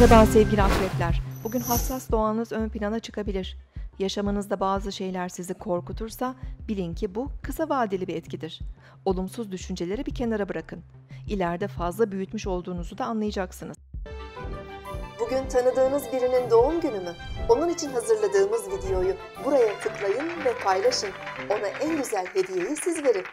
Merhaba sevgili akrepler. Bugün hassas doğanız ön plana çıkabilir. Yaşamınızda bazı şeyler sizi korkutursa bilin ki bu kısa vadeli bir etkidir. Olumsuz düşünceleri bir kenara bırakın. İleride fazla büyütmüş olduğunuzu da anlayacaksınız. Bugün tanıdığınız birinin doğum günü mü? Onun için hazırladığımız videoyu buraya tıklayın ve paylaşın. Ona en güzel hediyeyi siz verin.